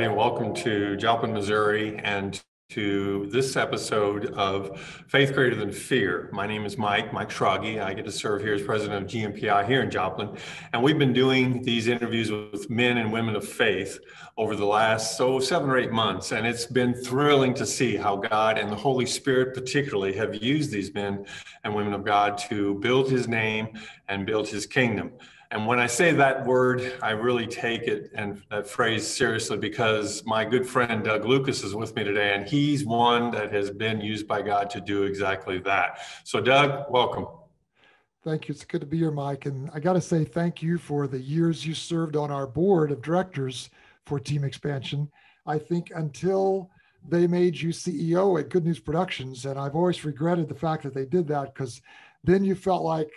everybody, and welcome to Joplin, Missouri, and to this episode of Faith Greater Than Fear. My name is Mike, Mike Schrage. I get to serve here as president of GNPI here in Joplin. And we've been doing these interviews with men and women of faith over the last, so seven or eight months. And it's been thrilling to see how God and the Holy Spirit, particularly, have used these men and women of God to build his name and build his kingdom. And when I say that word, I really take it and that phrase seriously because my good friend Doug Lucas is with me today, and he's one that has been used by God to do exactly that. So, Doug, welcome. Thank you. It's good to be here, Mike. And I got to say thank you for the years you served on our board of directors for Team Expansion. I think until they made you CEO at Good News Productions, and I've always regretted the fact that they did that because then you felt like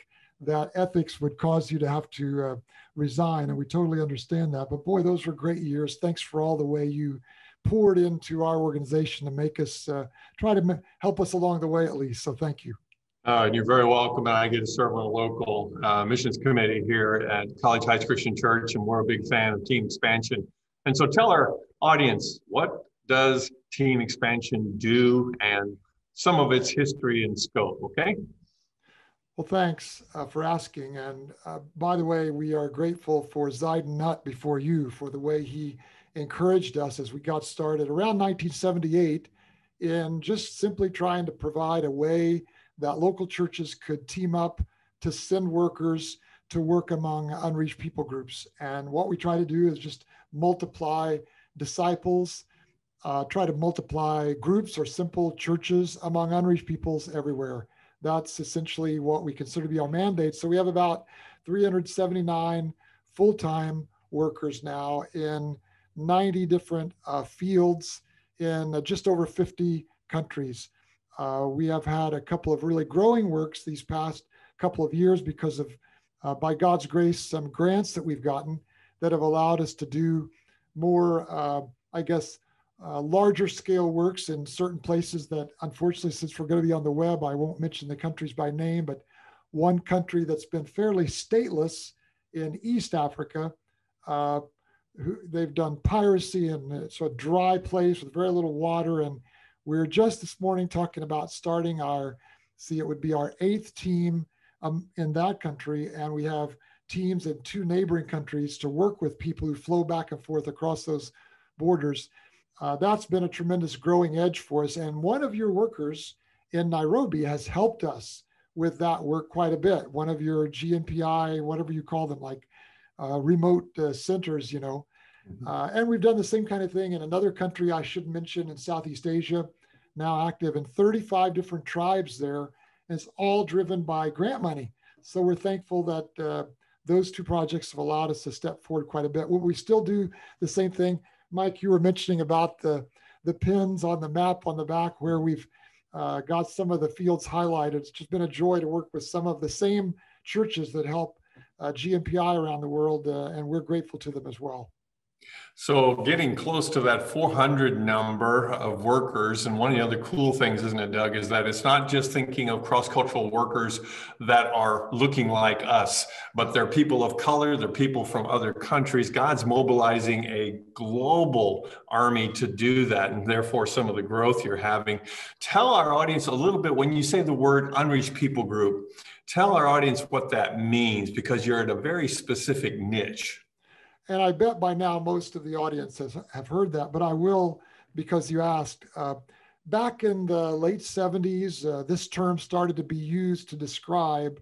that ethics would cause you to have to uh, resign. And we totally understand that. But boy, those were great years. Thanks for all the way you poured into our organization to make us uh, try to help us along the way, at least. So thank you. Uh, you're very welcome. And I get to serve on a local uh, missions committee here at College Heights Christian Church, and we're a big fan of team expansion. And so tell our audience, what does team expansion do and some of its history and scope, okay? Well, thanks uh, for asking. And uh, by the way, we are grateful for Ziden Nutt before you for the way he encouraged us as we got started around 1978 in just simply trying to provide a way that local churches could team up to send workers to work among unreached people groups. And what we try to do is just multiply disciples, uh, try to multiply groups or simple churches among unreached peoples everywhere. That's essentially what we consider to be our mandate. So we have about 379 full time workers now in 90 different uh, fields in uh, just over 50 countries. Uh, we have had a couple of really growing works these past couple of years because of, uh, by God's grace, some grants that we've gotten that have allowed us to do more, uh, I guess, uh, larger scale works in certain places that unfortunately since we're going to be on the web i won't mention the countries by name but one country that's been fairly stateless in east africa uh, who, they've done piracy and it's a dry place with very little water. And we are just this morning talking about starting our see it would be our eighth team um, in that country. And we have teams in two neighboring countries to work with people who flow back and forth across those borders uh, that's been a tremendous growing edge for us. And one of your workers in Nairobi has helped us with that work quite a bit. One of your GNPI, whatever you call them, like uh, remote uh, centers, you know. Mm-hmm. Uh, and we've done the same kind of thing in another country I should mention in Southeast Asia, now active in 35 different tribes there. And it's all driven by grant money. So we're thankful that uh, those two projects have allowed us to step forward quite a bit. Will we still do the same thing? Mike, you were mentioning about the, the pins on the map on the back where we've uh, got some of the fields highlighted. It's just been a joy to work with some of the same churches that help uh, GNPI around the world, uh, and we're grateful to them as well. So getting close to that 400 number of workers, and one of the other cool things, isn't it, Doug, is that it's not just thinking of cross-cultural workers that are looking like us, but they're people of color, they're people from other countries. God's mobilizing a global army to do that, and therefore some of the growth you're having. Tell our audience a little bit when you say the word unreached people group, tell our audience what that means because you're in a very specific niche. And I bet by now most of the audience has, have heard that, but I will because you asked. Uh, back in the late 70s, uh, this term started to be used to describe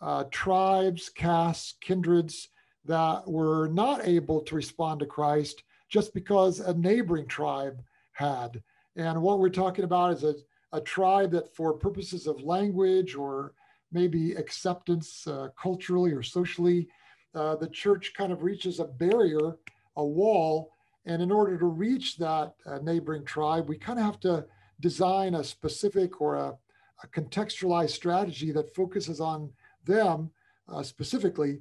uh, tribes, castes, kindreds that were not able to respond to Christ just because a neighboring tribe had. And what we're talking about is a, a tribe that, for purposes of language or maybe acceptance uh, culturally or socially, uh, the church kind of reaches a barrier, a wall. And in order to reach that uh, neighboring tribe, we kind of have to design a specific or a, a contextualized strategy that focuses on them uh, specifically.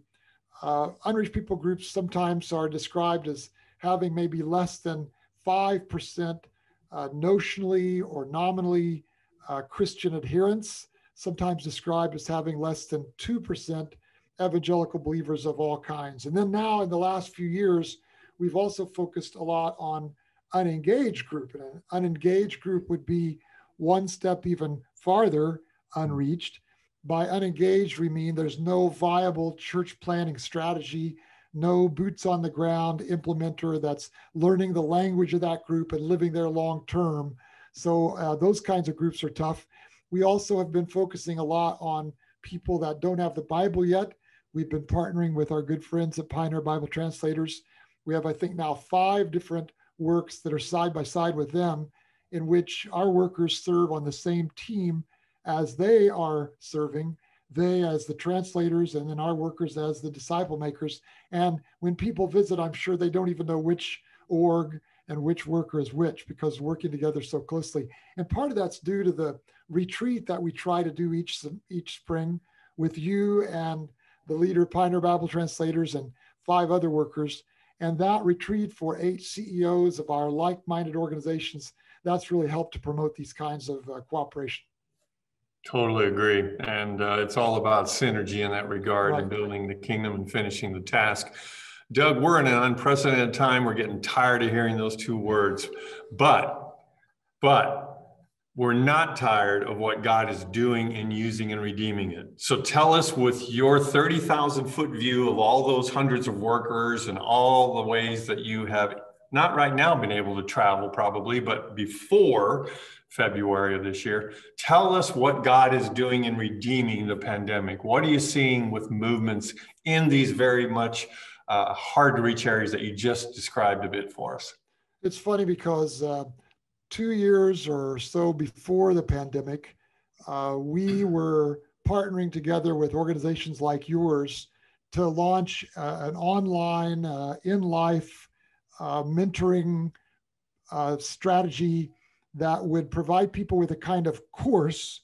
Uh, unreached people groups sometimes are described as having maybe less than 5% uh, notionally or nominally Christian adherence, sometimes described as having less than 2% evangelical believers of all kinds. And then now, in the last few years, we've also focused a lot on unengaged group. And an unengaged group would be one step even farther unreached. By unengaged, we mean there's no viable church planning strategy, no boots on the ground implementer that's learning the language of that group and living there long term. So uh, those kinds of groups are tough. We also have been focusing a lot on people that don't have the Bible yet. We've been partnering with our good friends at Pioneer Bible Translators. We have, I think, now five different works that are side by side with them, in which our workers serve on the same team as they are serving, they as the translators, and then our workers as the disciple makers. And when people visit, I'm sure they don't even know which org and which worker is which because working together so closely. And part of that's due to the retreat that we try to do each each spring with you and the leader Pioneer Bible translators and five other workers. And that retreat for eight CEOs of our like-minded organizations, that's really helped to promote these kinds of uh, cooperation. Totally agree. And uh, it's all about synergy in that regard right. and building the kingdom and finishing the task. Doug, we're in an unprecedented time. We're getting tired of hearing those two words. But, but we're not tired of what God is doing and using and redeeming it. So tell us with your 30,000 foot view of all those hundreds of workers and all the ways that you have not right now been able to travel probably, but before February of this year. Tell us what God is doing in redeeming the pandemic. What are you seeing with movements in these very much uh, hard to reach areas that you just described a bit for us? It's funny because uh, two years or so before the pandemic, uh, we were partnering together with organizations like yours to launch uh, an online uh, in life uh, mentoring strategy that would provide people with a kind of course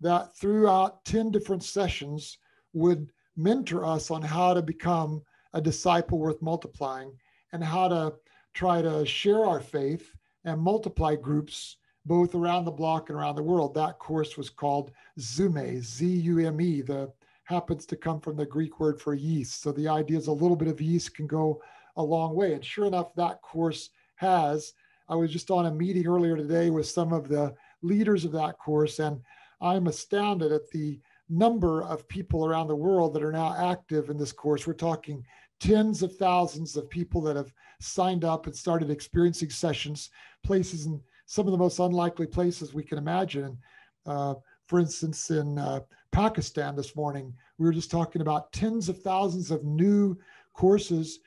that throughout 10 different sessions would mentor us on how to become a disciple worth multiplying and how to try to share our faith and multiply groups both around the block and around the world. That course was called Zume, Z-U-M-E. The happens to come from the Greek word for yeast. So the idea is a little bit of yeast can go a long way. And sure enough, that course has I was just on a meeting earlier today with some of the leaders of that course, and I'm astounded at the number of people around the world that are now active in this course. We're talking tens of thousands of people that have signed up and started experiencing sessions, places in some of the most unlikely places we can imagine. Uh, for instance, in uh, Pakistan this morning, we were just talking about tens of thousands of new courses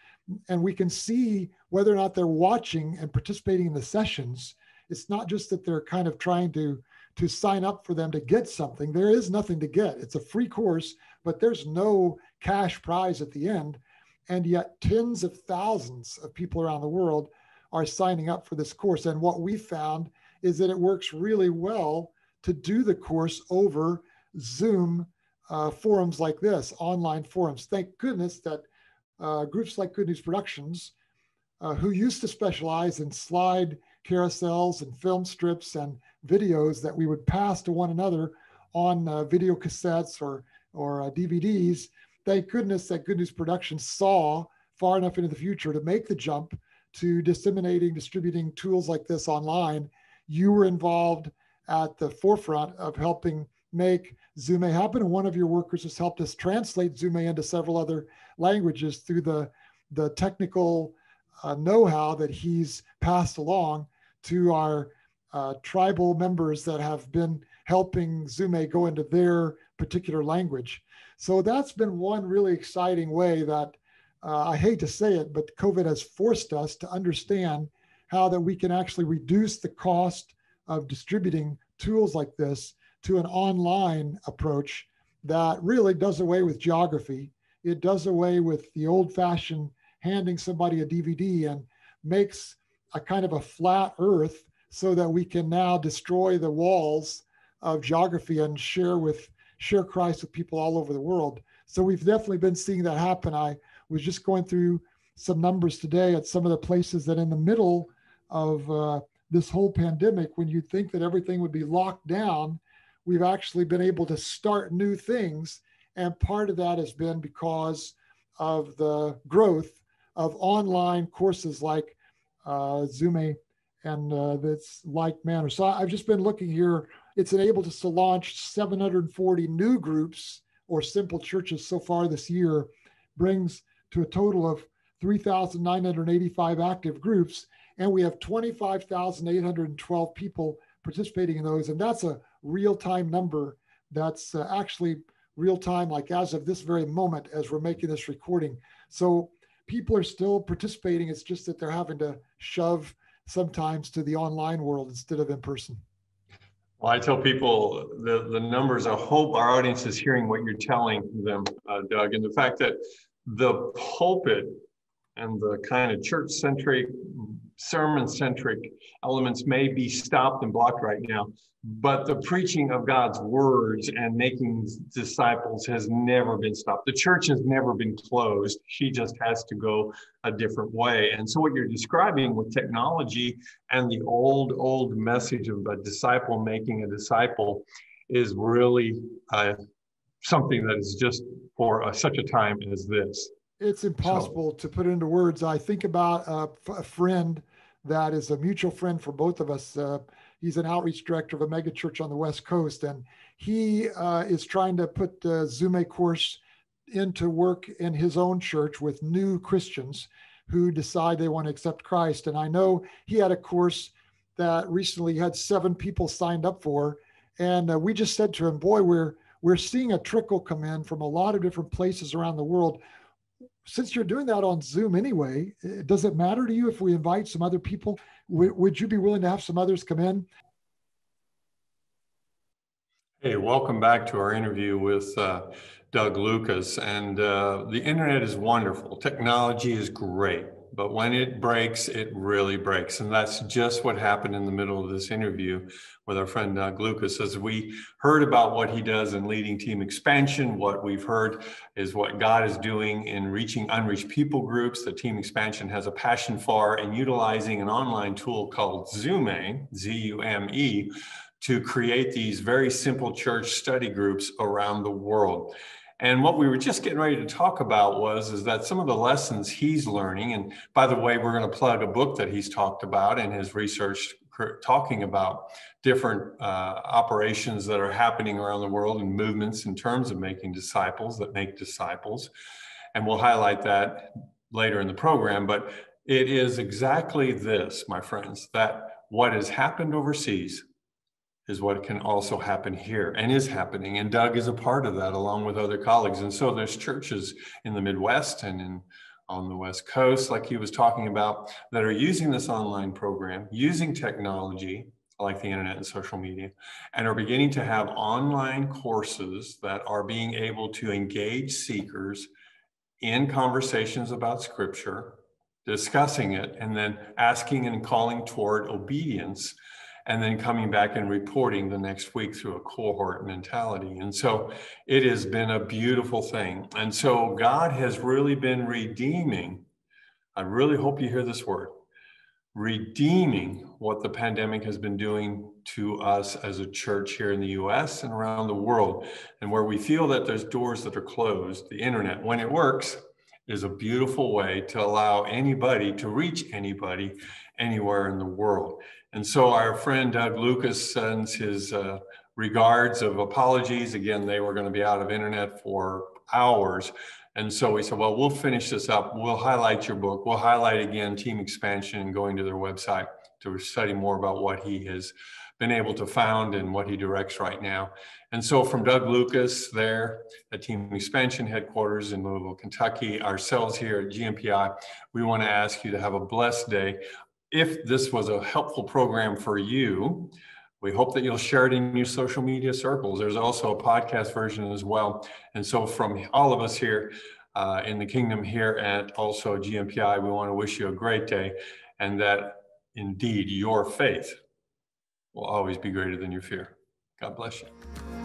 and we can see whether or not they're watching and participating in the sessions. It's not just that they're kind of trying to to sign up for them to get something. There is nothing to get. It's a free course, but there's no cash prize at the end. And yet, tens of thousands of people around the world are signing up for this course. And what we found is that it works really well to do the course over Zoom uh, forums like this, online forums. Thank goodness that uh, groups like Good News Productions, uh, who used to specialize in slide carousels and film strips and videos that we would pass to one another on uh, video cassettes or, or uh, DVDs. Thank goodness that Good News Production saw far enough into the future to make the jump to disseminating, distributing tools like this online. You were involved at the forefront of helping make Zume happen. And one of your workers has helped us translate Zume into several other languages through the, the technical uh, know-how that he's passed along to our uh, tribal members that have been helping Zume go into their particular language. So that's been one really exciting way that uh, I hate to say it, but COVID has forced us to understand how that we can actually reduce the cost of distributing tools like this to an online approach that really does away with geography. It does away with the old fashioned handing somebody a DVD and makes a kind of a flat earth so that we can now destroy the walls of geography and share with share Christ with people all over the world. So we've definitely been seeing that happen. I was just going through some numbers today at some of the places that in the middle of uh, this whole pandemic, when you think that everything would be locked down, we've actually been able to start new things. And part of that has been because of the growth of online courses like uh, Zume and uh, that's like manner. So I've just been looking here. It's enabled us to launch 740 new groups or simple churches so far this year, brings to a total of 3,985 active groups, and we have 25,812 people participating in those. And that's a real time number that's uh, actually real time, like as of this very moment, as we're making this recording. So people are still participating. It's just that they're having to shove sometimes to the online world instead of in person. Well, I tell people the, the numbers, I hope our audience is hearing what you're telling them, uh, Doug, and the fact that the pulpit and the kind of church centric, sermon centric elements may be stopped and blocked right now. But the preaching of God's words and making disciples has never been stopped. The church has never been closed. She just has to go a different way. And so, what you're describing with technology and the old, old message of a disciple making a disciple is really uh, something that is just for uh, such a time as this it's impossible so. to put into words. I think about a, a, friend that is a mutual friend for both of us. Uh, he's an outreach director of a mega church on the West Coast, and he uh, is trying to put the Zume course into work in his own church with new Christians who decide they want to accept Christ. And I know he had a course that recently had seven people signed up for, and uh, we just said to him, "Boy, we're we're seeing a trickle come in from a lot of different places around the world since you're doing that on Zoom anyway, eh, does it matter to you if we invite some other people? W- would you be willing to have some others come in? Hey, welcome back to our interview with uh, Doug Lucas. And uh, the internet is wonderful. Technology is great. But when it breaks, it really breaks. And that's just what happened in the middle of this interview with our friend uh, Doug Lucas. As we heard about what he does in leading team expansion, what we've heard is what God is doing in reaching unreached people groups that team expansion has a passion for and utilizing an online tool called Zume, Z U M E, to create these very simple church study groups around the world. And what we were just getting ready to talk about was is that some of the lessons he's learning, and by the way, we're going to plug a book that he's talked about in his research talking about different uh, operations that are happening around the world and movements in terms of making disciples that make disciples. And we'll highlight that later in the program. But it is exactly this, my friends, that what has happened overseas is what can also happen here and is happening. And Doug is a part of that along with other colleagues. And so there's churches in the Midwest and in on the West Coast, like he was talking about, that are using this online program, using technology like the internet and social media, and are beginning to have online courses that are being able to engage seekers in conversations about scripture, discussing it, and then asking and calling toward obedience and then coming back and reporting the next week through a cohort mentality. And so it has been a beautiful thing. And so God has really been redeeming. I really hope you hear this word redeeming what the pandemic has been doing to us as a church here in the US and around the world. And where we feel that there's doors that are closed, the internet, when it works, is a beautiful way to allow anybody to reach anybody anywhere in the world. And so our friend Doug Lucas sends his uh, regards of apologies. Again, they were going to be out of internet for hours. And so we said, well, we'll finish this up. We'll highlight your book. We'll highlight again team expansion and going to their website to study more about what he has been able to found and what he directs right now. And so from Doug Lucas there at Team Expansion headquarters in Louisville, Kentucky, ourselves here at GNPI, we want to ask you to have a blessed day if this was a helpful program for you, we hope that you'll share it in your social media circles. There's also a podcast version as well. And so, from all of us here uh, in the kingdom, here at also GNPI, we want to wish you a great day and that indeed your faith will always be greater than your fear. God bless you.